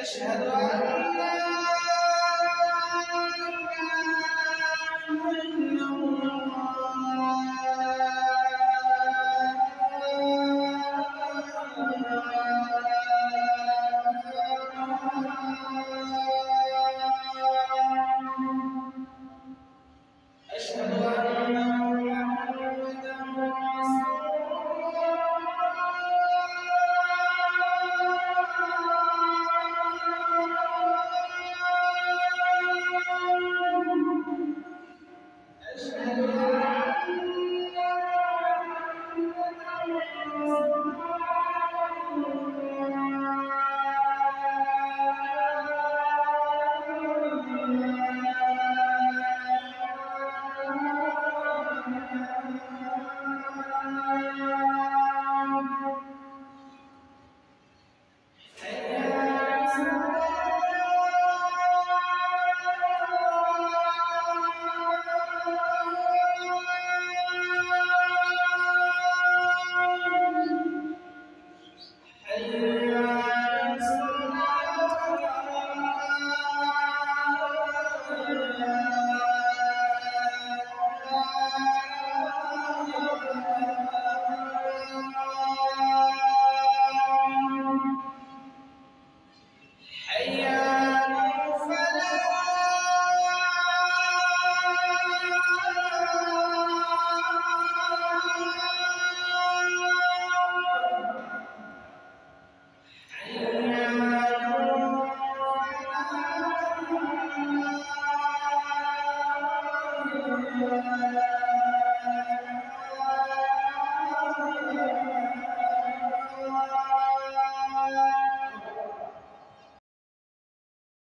Achado a minha. Amen.